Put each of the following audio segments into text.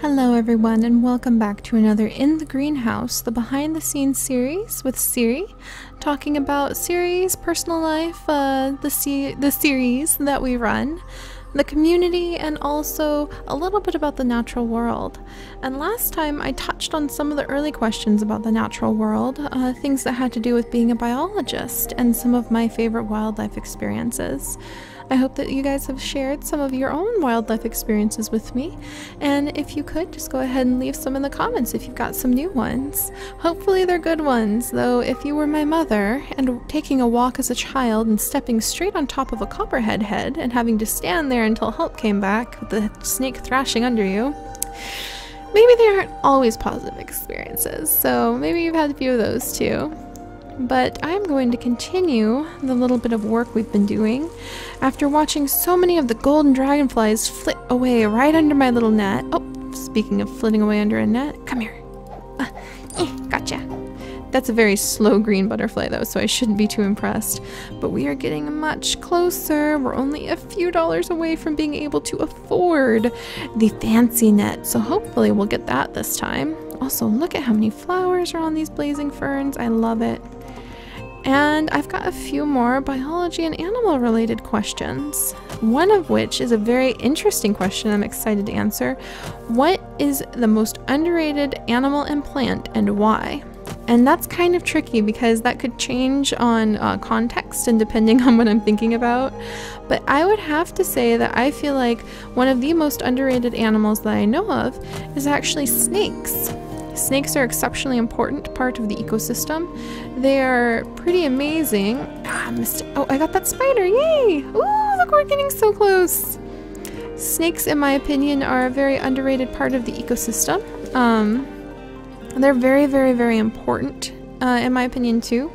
Hello, everyone, and welcome back to another In the Greenhouse, the behind the scenes series with Seri, talking about Seri's personal life, uh, the, se- the series that we run, the community, and also a little bit about the natural world. And last time I touched on some of the early questions about the natural world, uh, things that had to do with being a biologist, and some of my favorite wildlife experiences. I hope that you guys have shared some of your own wildlife experiences with me. And if you could, just go ahead and leave some in the comments if you've got some new ones. Hopefully, they're good ones, though, if you were my mother and taking a walk as a child and stepping straight on top of a copperhead head and having to stand there until help came back with the snake thrashing under you. Maybe they aren't always positive experiences, so maybe you've had a few of those too but I'm going to continue the little bit of work we've been doing after watching so many of the golden dragonflies flit away right under my little net. Oh, speaking of flitting away under a net, come here. Uh, eh, gotcha. That's a very slow green butterfly though, so I shouldn't be too impressed. But we are getting much closer. We're only a few dollars away from being able to afford the fancy net, so hopefully we'll get that this time. Also, look at how many flowers are on these blazing ferns. I love it. And I've got a few more biology and animal related questions. One of which is a very interesting question I'm excited to answer. What is the most underrated animal and plant and why? And that's kind of tricky because that could change on uh, context and depending on what I'm thinking about. But I would have to say that I feel like one of the most underrated animals that I know of is actually snakes. Snakes are exceptionally important part of the ecosystem. They are pretty amazing. Ah, oh, I got that spider! Yay! Ooh, look, we're getting so close. Snakes, in my opinion, are a very underrated part of the ecosystem. Um, they're very, very, very important, uh, in my opinion, too.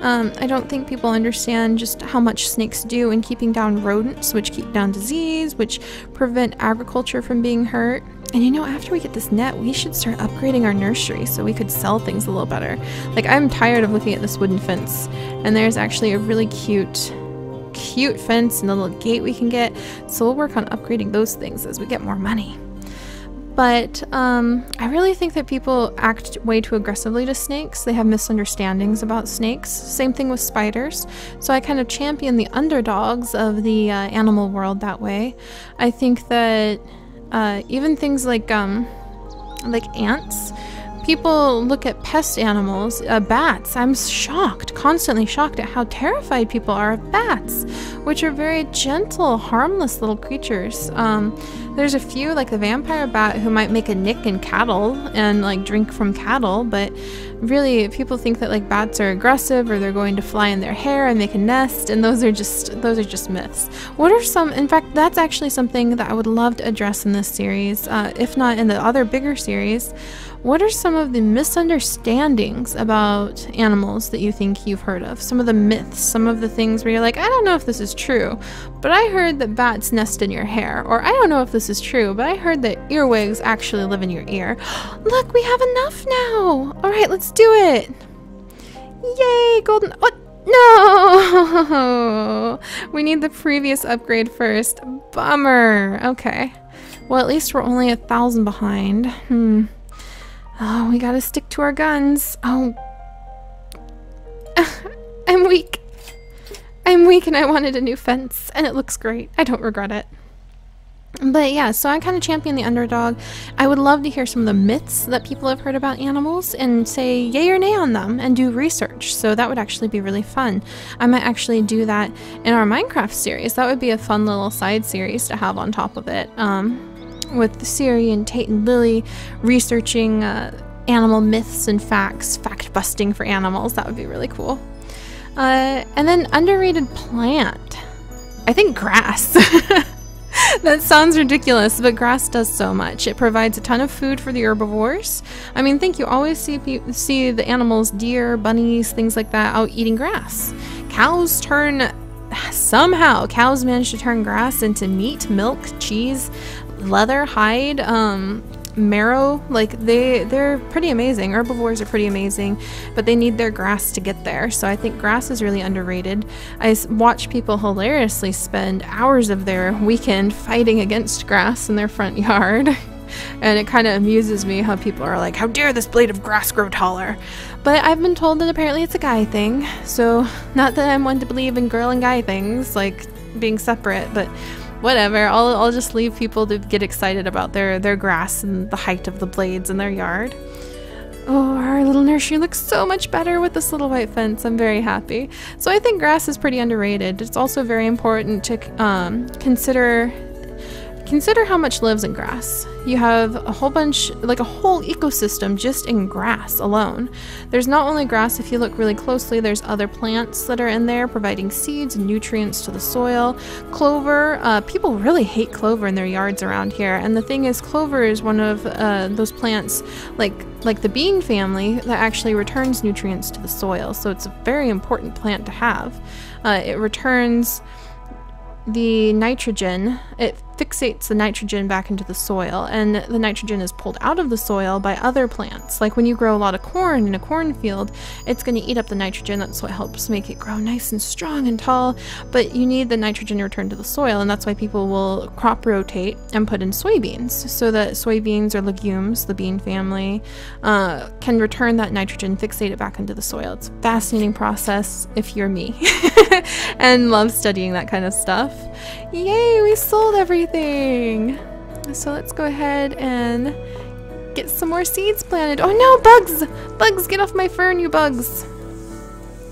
Um, I don't think people understand just how much snakes do in keeping down rodents, which keep down disease, which prevent agriculture from being hurt. And you know, after we get this net, we should start upgrading our nursery so we could sell things a little better. Like, I'm tired of looking at this wooden fence, and there's actually a really cute, cute fence and a little gate we can get. So we'll work on upgrading those things as we get more money. But um, I really think that people act way too aggressively to snakes. They have misunderstandings about snakes. Same thing with spiders. So I kind of champion the underdogs of the uh, animal world that way. I think that uh, even things like um, like ants. People look at pest animals, uh, bats. I'm shocked, constantly shocked at how terrified people are of bats, which are very gentle, harmless little creatures. Um, there's a few, like the vampire bat, who might make a nick in cattle and like drink from cattle, but really people think that like bats are aggressive or they're going to fly in their hair and make a nest, and those are just those are just myths. What are some? In fact, that's actually something that I would love to address in this series, uh, if not in the other bigger series. What are some of the misunderstandings about animals that you think you've heard of? Some of the myths, some of the things where you're like, I don't know if this is true, but I heard that bats nest in your hair, or I don't know if this is true, but I heard that earwigs actually live in your ear. Look, we have enough now! Alright, let's do it! Yay, golden. What? No! We need the previous upgrade first. Bummer. Okay. Well, at least we're only a thousand behind. Hmm. Oh, we gotta stick to our guns. Oh. I'm weak. I'm weak and I wanted a new fence, and it looks great. I don't regret it. But yeah, so I kind of champion the underdog. I would love to hear some of the myths that people have heard about animals and say yay or nay on them and do research. So that would actually be really fun. I might actually do that in our Minecraft series. That would be a fun little side series to have on top of it. Um, with Seri and Tate and Lily researching uh, animal myths and facts, fact busting for animals. That would be really cool. Uh, and then underrated plant. I think grass. that sounds ridiculous, but grass does so much. It provides a ton of food for the herbivores. I mean, think you always see see the animals, deer, bunnies, things like that, out eating grass. Cows turn somehow cows manage to turn grass into meat, milk, cheese, leather, hide, um, marrow. Like they they're pretty amazing. Herbivores are pretty amazing, but they need their grass to get there. So I think grass is really underrated. I watch people hilariously spend hours of their weekend fighting against grass in their front yard. and it kind of amuses me how people are like, how dare this blade of grass grow taller? But I've been told that apparently it's a guy thing, so not that I'm one to believe in girl and guy things, like being separate, but whatever. I'll, I'll just leave people to get excited about their, their grass and the height of the blades in their yard. Oh, our little nursery looks so much better with this little white fence. I'm very happy. So I think grass is pretty underrated. It's also very important to um, consider Consider how much lives in grass. You have a whole bunch, like a whole ecosystem just in grass alone. There's not only grass, if you look really closely, there's other plants that are in there providing seeds and nutrients to the soil. Clover, uh, people really hate clover in their yards around here. And the thing is, clover is one of uh, those plants, like, like the bean family, that actually returns nutrients to the soil. So it's a very important plant to have. Uh, it returns the nitrogen, it fixates the nitrogen back into the soil, and the nitrogen is pulled out of the soil by other plants. Like when you grow a lot of corn in a cornfield, it's going to eat up the nitrogen. That's what helps make it grow nice and strong and tall. But you need the nitrogen returned to the soil, and that's why people will crop rotate and put in soybeans so that soybeans or legumes, the bean family, uh, can return that nitrogen, fixate it back into the soil. It's a fascinating process if you're me and love studying that kind of stuff. Yay, we sold everything! So let's go ahead and get some more seeds planted. Oh no, bugs! Bugs, get off my fern, you bugs!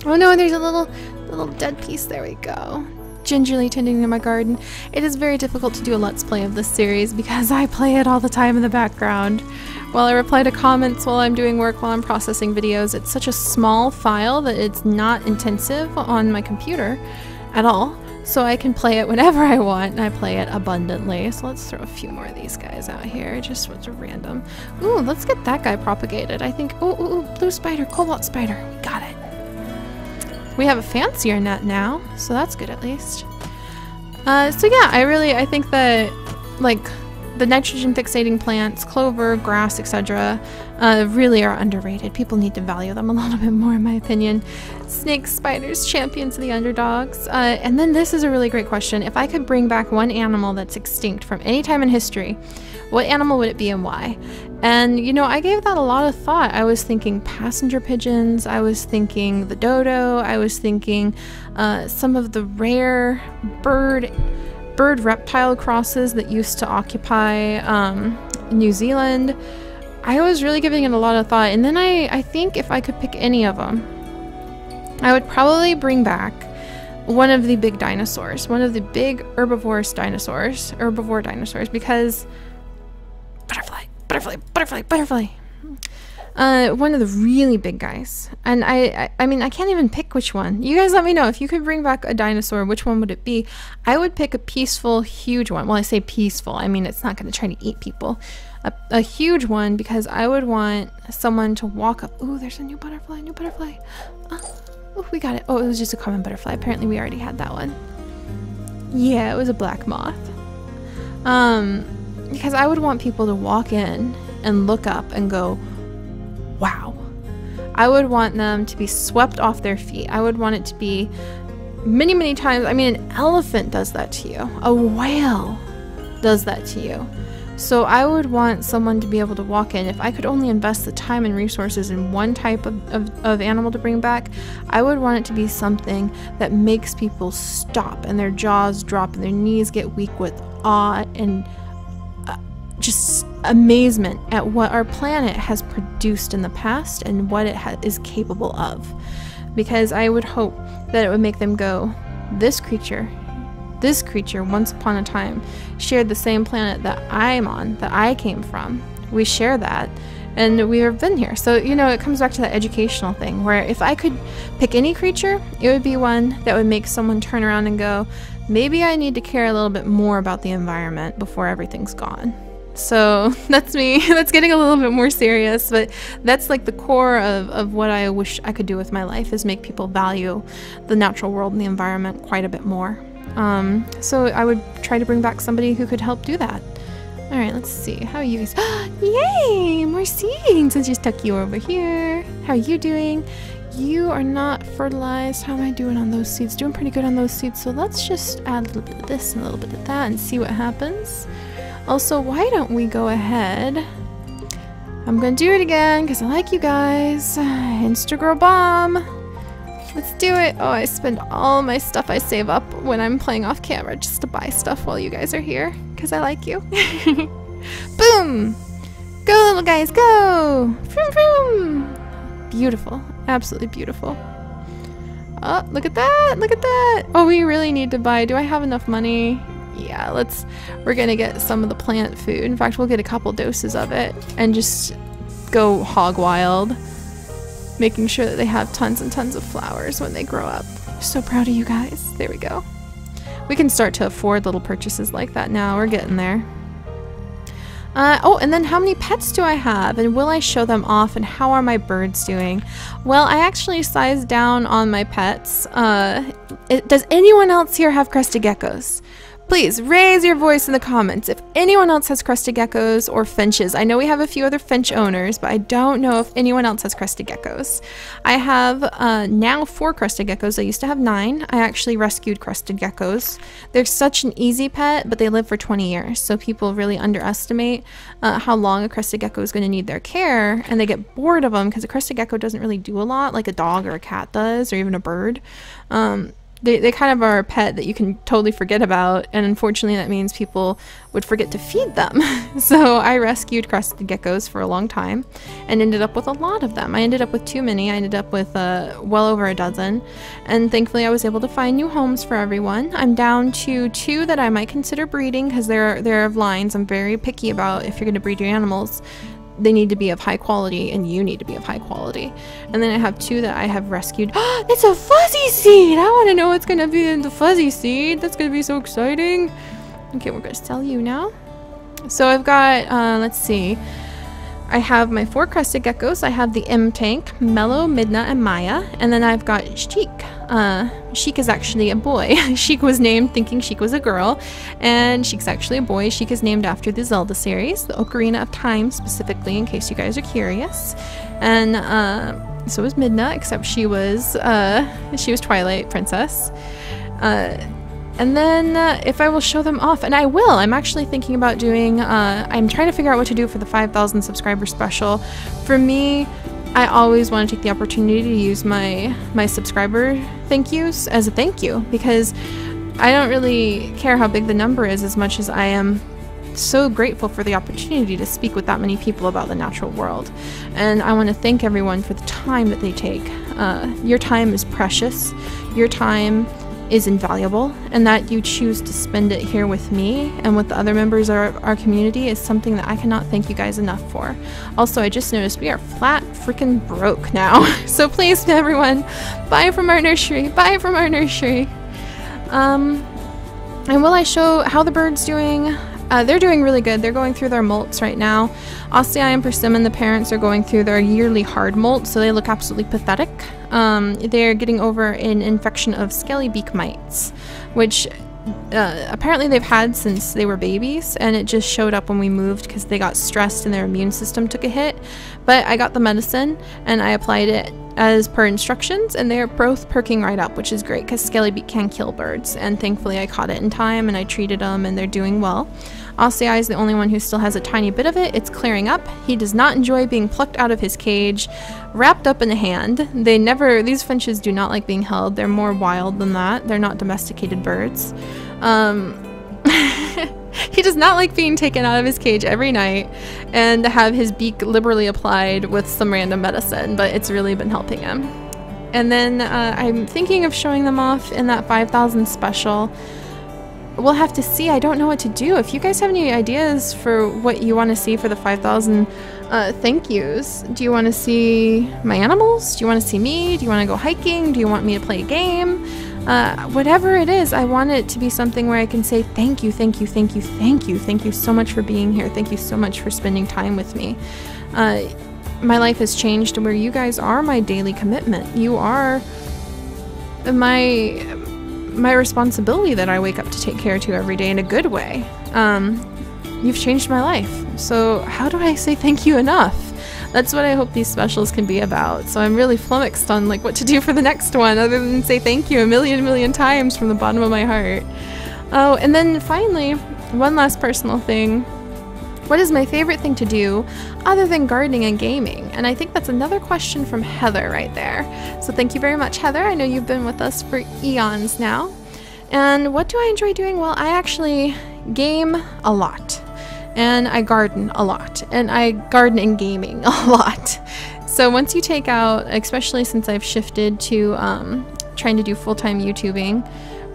Oh no, there's a little, little dead piece. There we go. Gingerly tending to my garden. It is very difficult to do a let's play of this series because I play it all the time in the background. While I reply to comments while I'm doing work, while I'm processing videos, it's such a small file that it's not intensive on my computer at all. So I can play it whenever I want, and I play it abundantly. So let's throw a few more of these guys out here, just what's a random. Ooh, let's get that guy propagated. I think, ooh, ooh, ooh, blue spider, cobalt spider, we got it. We have a fancier net now, so that's good at least. Uh, so yeah, I really, I think that, like, the nitrogen fixating plants, clover, grass, etc., uh, really are underrated. People need to value them a little bit more, in my opinion. Snakes, spiders, champions of the underdogs. Uh, and then this is a really great question. If I could bring back one animal that's extinct from any time in history, what animal would it be and why? And you know, I gave that a lot of thought. I was thinking passenger pigeons, I was thinking the dodo, I was thinking uh, some of the rare bird bird reptile crosses that used to occupy um, New Zealand. I was really giving it a lot of thought, and then I, I think if I could pick any of them, I would probably bring back one of the big dinosaurs, one of the big herbivorous dinosaurs, herbivore dinosaurs, because butterfly, butterfly, butterfly, butterfly. Uh, one of the really big guys. And I, I, I mean, I can't even pick which one. You guys let me know if you could bring back a dinosaur, which one would it be? I would pick a peaceful, huge one. Well, I say peaceful. I mean, it's not going to try to eat people. A, a huge one because I would want someone to walk up. Ooh, there's a new butterfly, new butterfly. Oh, we got it. Oh, it was just a common butterfly. Apparently, we already had that one. Yeah, it was a black moth. Um, because I would want people to walk in and look up and go, wow. I would want them to be swept off their feet. I would want it to be many, many times. I mean, an elephant does that to you, a whale does that to you. So I would want someone to be able to walk in. If I could only invest the time and resources in one type of, of, of, animal to bring back, I would want it to be something that makes people stop and their jaws drop and their knees get weak with awe and uh, just amazement at what our planet has produced in the past and what it is capable of. Because I would hope that it would make them go, this creature, this creature, once upon a time, shared the same planet that I'm on, that I came from. We share that, and we have been here. So, you know, it comes back to that educational thing where if I could pick any creature, it would be one that would make someone turn around and go, maybe I need to care a little bit more about the environment before everything's gone. So that's me. that's getting a little bit more serious, but that's like the core of, of what I wish I could do with my life is make people value the natural world and the environment quite a bit more. Um, so I would try to bring back somebody who could help do that. All right, let's see. How are you guys? Yay! Seeds! Let's just tuck you over here. How are you doing? You are not fertilized. How am I doing on those seeds? Doing pretty good on those seeds. So let's just add a little bit of this and a little bit of that and see what happens. Also, why don't we go ahead? I'm gonna do it again because I like you guys. Instagram bomb. Let's do it. Oh, I spend all my stuff I save up when I'm playing off camera just to buy stuff while you guys are here because I like you. Boom! Go, little guys, go! Vroom, vroom! Beautiful. Absolutely beautiful. Oh, look at that! Look at that! Oh, we really need to buy. Do I have enough money? Yeah, let's, we're gonna get some of the plant food. In fact, we'll get a couple doses of it and just go hog wild, making sure that they have tons and tons of flowers when they grow up. So proud of you guys. There we go. We can start to afford little purchases like that now. We're getting there. Uh, oh, and then how many pets do I have? And will I show them off? And how are my birds doing? Well, I actually sized down on my pets. Uh, it, does anyone else here have crested geckos? Please raise your voice in the comments if anyone else has crested geckos or finches. I know we have a few other finch owners, but I don't know if anyone else has crested geckos. I have uh, now four crested geckos. I used to have nine. I actually rescued crested geckos. They're such an easy pet, but they live for 20 years, so people really underestimate uh, how long a crested gecko is going to need their care, and they get bored of them because a crested gecko doesn't really do a lot like a dog or a cat does, or even a bird. Um, they, they kind of are a pet that you can totally forget about and unfortunately that means people would forget to feed them. So i rescued crested geckos for a long time and ended up with a lot of them. I ended up with too many. I ended up with uh, well over a dozen. And thankfully i was able to find new homes for everyone. I'm down to two that i might consider breeding because they're they're of lines i'm very picky about if you're going to breed your animals they need to be of high quality and you need to be of high quality. And then I have two that I have rescued. it's a fuzzy seed! I want to know what's going to be in the fuzzy seed. That's going to be so exciting. Okay, we're going to sell you now. So I've got, uh, let's see. I have my four crested geckos. I have the M tank, Mellow, Midna, and Maya. And then I've got Sheik. Uh, Sheik is actually a boy. Sheik was named thinking Sheik was a girl. And Sheik's actually a boy. Sheik is named after the Zelda series, the Ocarina of Time specifically, in case you guys are curious. And uh, so was Midna, except she was uh, she was Twilight Princess. Uh, and then uh, if I will show them off, and I will, I'm actually thinking about doing, uh, I'm trying to figure out what to do for the 5,000 subscriber special. For me, I always want to take the opportunity to use my, my subscriber thank yous as a thank you because I don't really care how big the number is as much as I am so grateful for the opportunity to speak with that many people about the natural world. And I want to thank everyone for the time that they take. Uh, your time is precious. Your time is invaluable and that you choose to spend it here with me and with the other members of our, community is something that I cannot thank you guys enough for. Also, I just noticed we are flat freaking broke now. so please, everyone, buy from our nursery. Buy from our nursery. Um, and will I show how the bird's doing? Uh, they're doing really good. They're going through their molts right now. Ostii and Persimmon, the parents, are going through their yearly hard molt, so they look absolutely pathetic. Um, they're getting over an infection of scaly beak mites, which uh, apparently they've had since they were babies, and it just showed up when we moved because they got stressed and their immune system took a hit. But I got the medicine and I applied it as per instructions, and they're both perking right up, which is great because scaly beak can kill birds. And thankfully, I caught it in time and I treated them, and they're doing well. Ostii is the only one who still has a tiny bit of it. It's clearing up. He does not enjoy being plucked out of his cage, wrapped up in a hand. They never, these finches do not like being held. They're more wild than that. They're not domesticated birds. Um, he does not like being taken out of his cage every night and have his beak liberally applied with some random medicine, but it's really been helping him. And then uh, I'm thinking of showing them off in that 5000 special we'll have to see. I don't know what to do. If you guys have any ideas for what you want to see for the 5,000 uh, thank yous, do you want to see my animals? Do you want to see me? Do you want to go hiking? Do you want me to play a game? Uh, whatever it is, I want it to be something where I can say thank you, thank you, thank you, thank you, thank you so much for being here. Thank you so much for spending time with me. Uh, my life has changed where you guys are my daily commitment. You are my my responsibility that I wake up to take care to every day in a good way. Um, you've changed my life. So how do I say thank you enough? That's what I hope these specials can be about. So I'm really flummoxed on like what to do for the next one other than say thank you a million million times from the bottom of my heart. Oh, and then finally, one last personal thing. What is my favorite thing to do other than gardening and gaming? And I think that's another question from Heather right there. So thank you very much, Heather. I know you've been with us for eons now. And what do I enjoy doing? Well, I actually game a lot. And I garden a lot. And I garden and gaming a lot. So once you take out, especially since I've shifted to um, trying to do full-time YouTubing,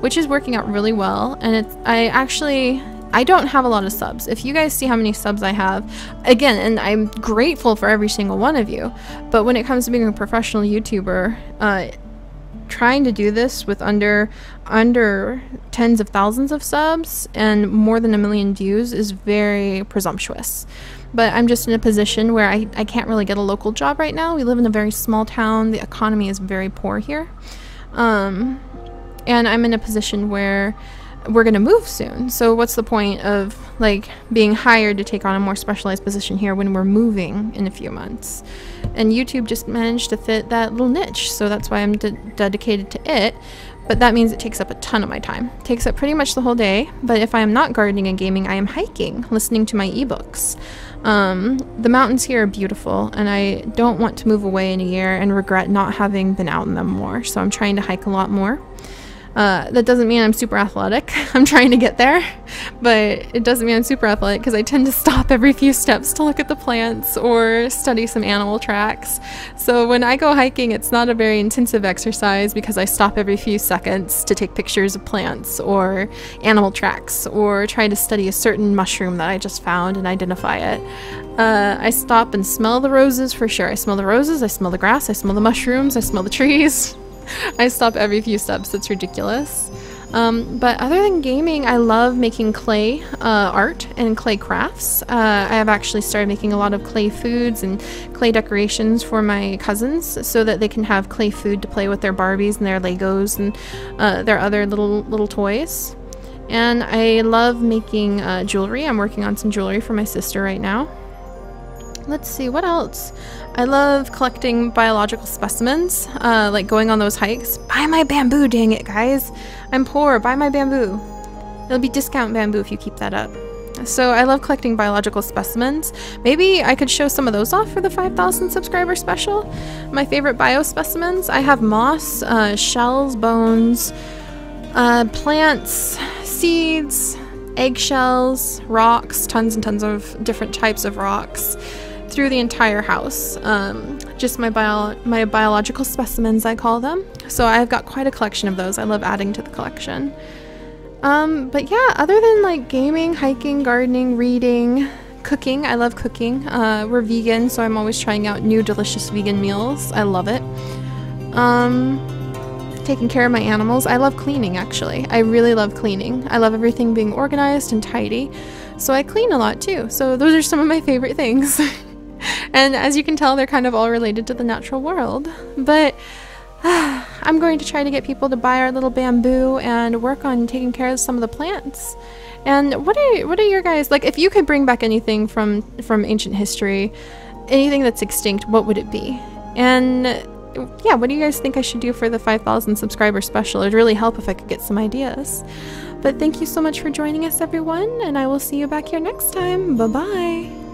which is working out really well, and I actually I don't have a lot of subs. If you guys see how many subs I have, again, and I'm grateful for every single one of you, but when it comes to being a professional YouTuber, uh, trying to do this with under under tens of thousands of subs and more than a million views is very presumptuous. But I'm just in a position where I, I can't really get a local job right now. We live in a very small town. The economy is very poor here. Um, and I'm in a position where we're going to move soon. So what's the point of like being hired to take on a more specialized position here when we're moving in a few months? And YouTube just managed to fit that little niche. So that's why I'm de dedicated to it. But that means it takes up a ton of my time. It takes up pretty much the whole day. But if I am not gardening and gaming, I am hiking, listening to my ebooks. Um, the mountains here are beautiful, and I don't want to move away in a year and regret not having been out in them more. So I'm trying to hike a lot more. Uh, that doesn't mean I'm super athletic. I'm trying to get there, but it doesn't mean I'm super athletic because I tend to stop every few steps to look at the plants or study some animal tracks. So when I go hiking, it's not a very intensive exercise because I stop every few seconds to take pictures of plants or animal tracks or try to study a certain mushroom that I just found and identify it. Uh, I stop and smell the roses for sure. I smell the roses, I smell the grass, I smell the mushrooms, I smell the trees. I stop every few steps. It's ridiculous. Um, but other than gaming, I love making clay uh, art and clay crafts. Uh, I have actually started making a lot of clay foods and clay decorations for my cousins so that they can have clay food to play with their Barbies and their Legos and uh, their other little little toys. And I love making uh, jewelry. I'm working on some jewelry for my sister right now. Let's see, what else? I love collecting biological specimens, uh, like going on those hikes. Buy my bamboo, dang it, guys. I'm poor, buy my bamboo. It'll be discount bamboo if you keep that up. So I love collecting biological specimens. Maybe I could show some of those off for the 5,000 subscriber special. My favorite bio specimens, I have moss, uh, shells, bones, uh, plants, seeds, eggshells, rocks, tons and tons of different types of rocks through the entire house. Um, just my bio my biological specimens, I call them. So I've got quite a collection of those. I love adding to the collection. Um, but yeah, other than like gaming, hiking, gardening, reading, cooking, I love cooking. Uh, we're vegan, so I'm always trying out new delicious vegan meals. I love it. Um, taking care of my animals. I love cleaning actually. I really love cleaning. I love everything being organized and tidy. So I clean a lot too. So those are some of my favorite things. and as you can tell, they're kind of all related to the natural world. But uh, I'm going to try to get people to buy our little bamboo and work on taking care of some of the plants. And what are what are your guys like? If you could bring back anything from from ancient history, anything that's extinct, what would it be? And yeah, what do you guys think I should do for the 5,000 subscriber special? It'd really help if I could get some ideas. But thank you so much for joining us, everyone, and I will see you back here next time. Bye bye.